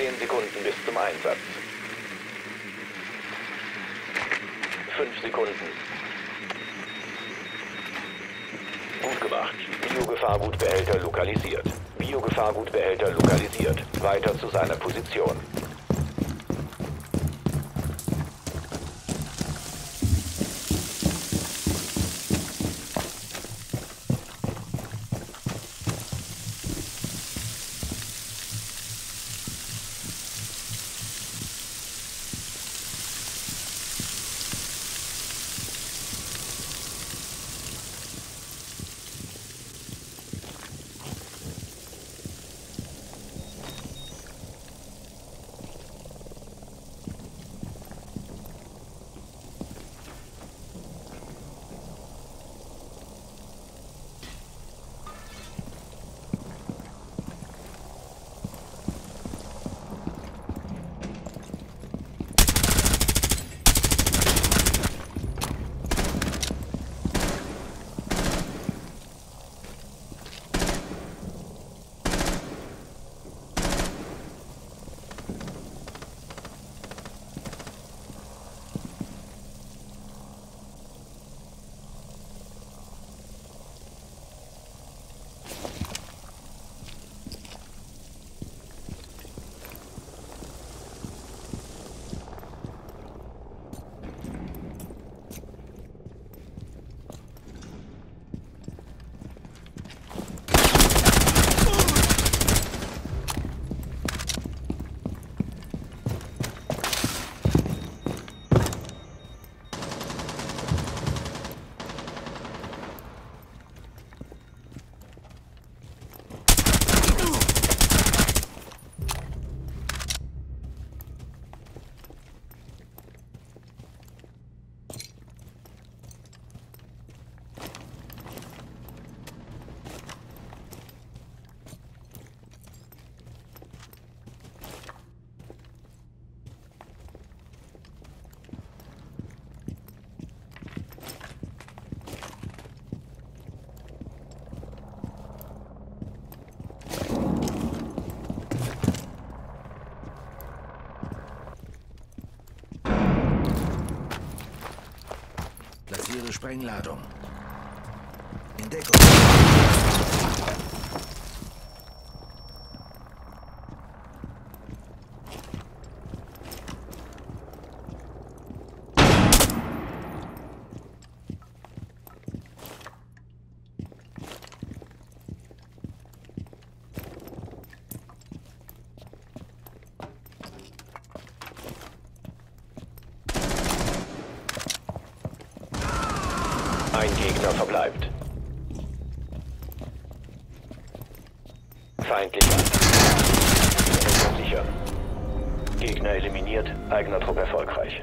10 Sekunden bis zum Einsatz. 5 Sekunden. Gut gemacht. Biogefahrgutbehälter lokalisiert. Biogefahrgutbehälter lokalisiert. Weiter zu seiner Position. Platziere Sprengladung. In Deckung. Ein Gegner verbleibt. Feindlicher. Sicher. Gegner eliminiert, eigener Trupp erfolgreich.